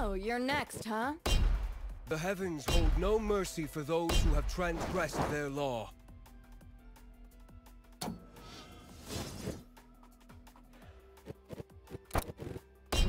So, you're next, huh? The heavens hold no mercy for those who have transgressed their law.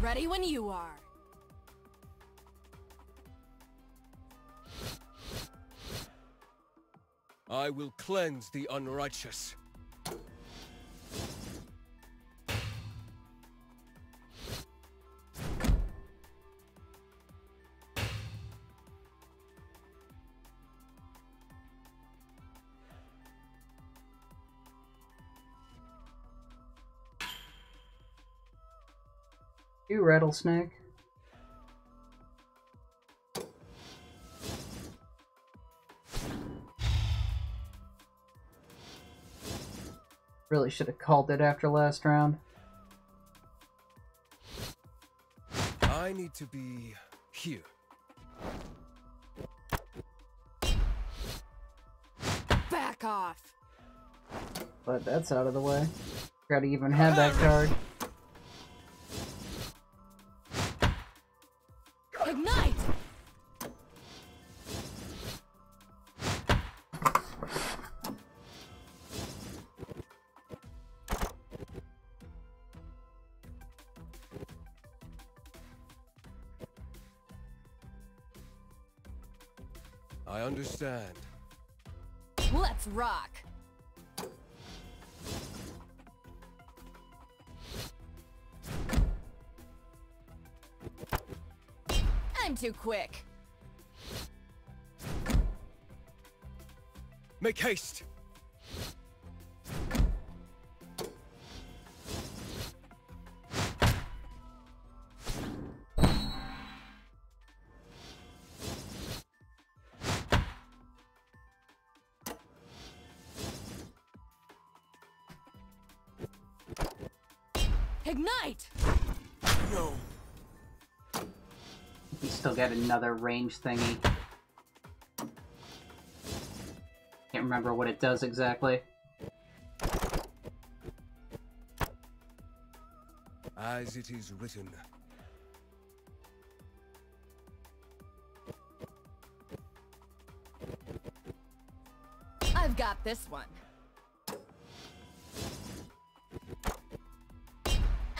Ready when you are. I will cleanse the unrighteous. You rattlesnake. Really should have called it after last round. I need to be here. Back off! But that's out of the way. Gotta even have that card. I understand. Let's rock! I'm too quick. Make haste! Ignite! No. We still got another range thingy. Can't remember what it does exactly. As it is written. I've got this one.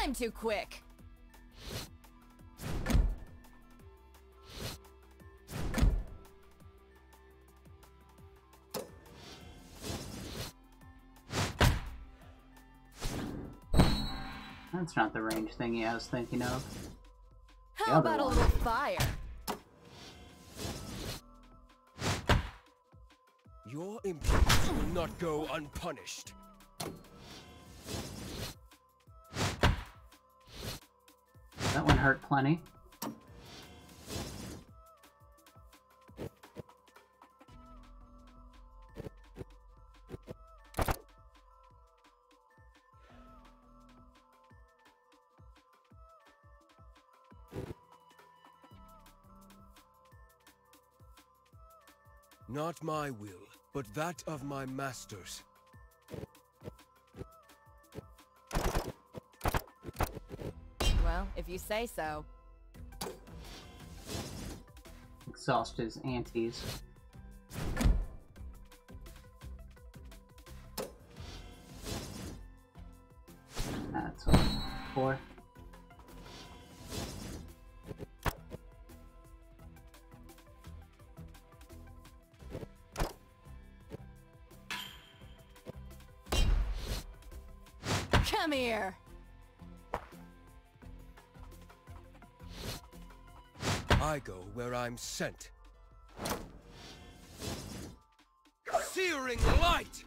I'm too quick. That's not the range thingy I was thinking of. The How other about a little fire? Your impudence will not go unpunished. One hurt plenty. Not my will, but that of my masters. If you say so. Exhaust his antes. That's what it's for. Come here! I go where I'm sent. Searing light!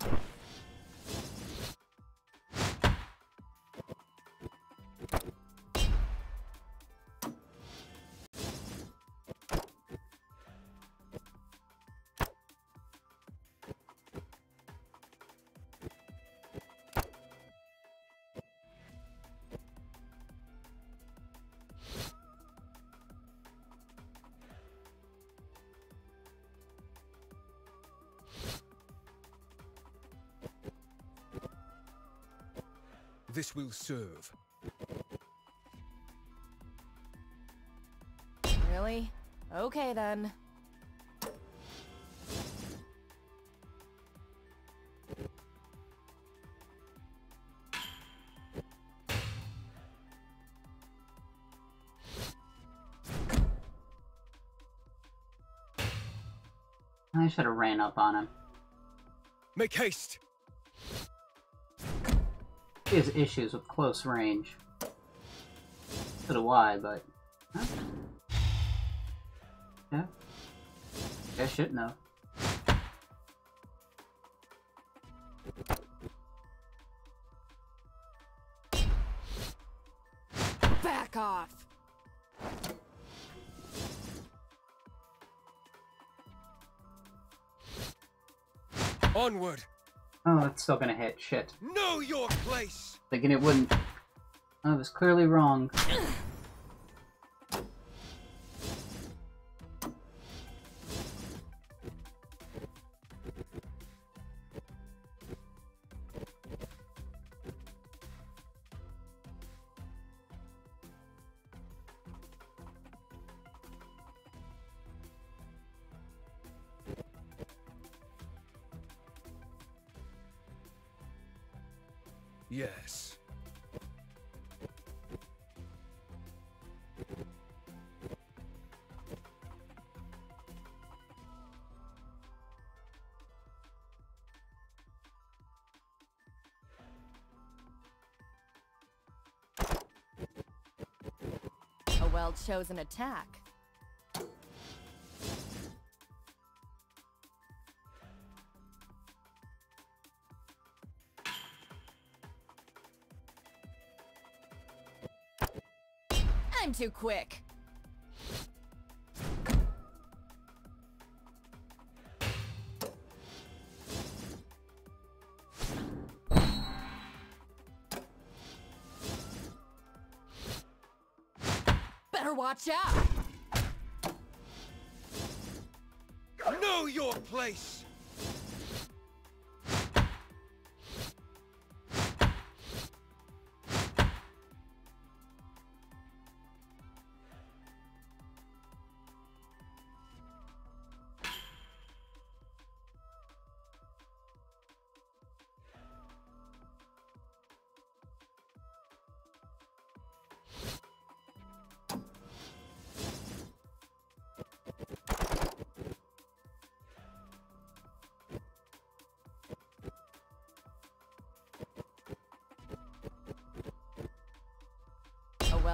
This will serve. Really? Okay then. I should have ran up on him. Make haste! He has issues with close range. So do I, but... huh? Yeah. I should know. Back off! Onward! Oh, it's still gonna hit. Shit. Know your place! Thinking it wouldn't. Oh, I was clearly wrong. Yes. A well-chosen attack. I'm too quick. Better watch out! Know your place!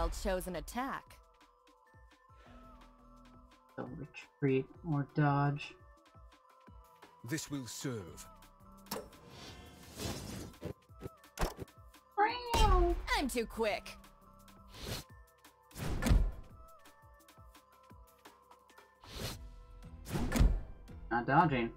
A well-chosen attack. So retreat or dodge. This will serve. I'm too quick. Not dodging.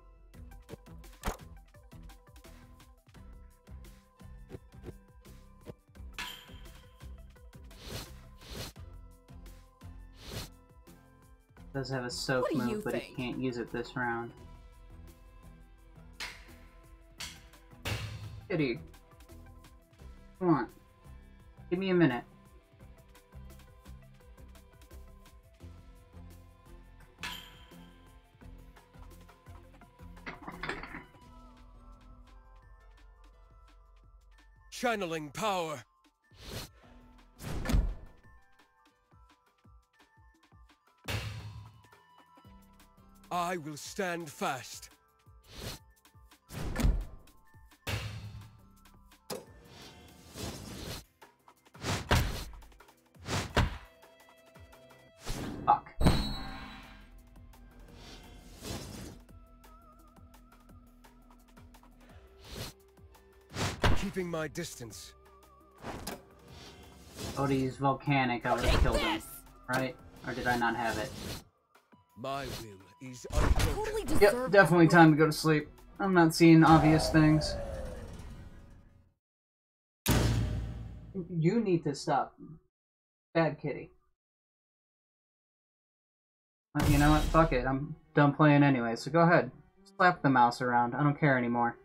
Does have a soak What do you move, but he can't use it this round. Kitty. Come on. Give me a minute. Channeling power. I will stand fast. Fuck. Keeping my distance. Oh, to use volcanic, I would have Take killed him. Right? Or did I not have it? My will is. Totally Yep, deserved definitely time to go to sleep. I'm not seeing obvious things. You need to stop. Bad kitty. You know what? Fuck it. I'm done playing anyway, so go ahead. Slap the mouse around. I don't care anymore.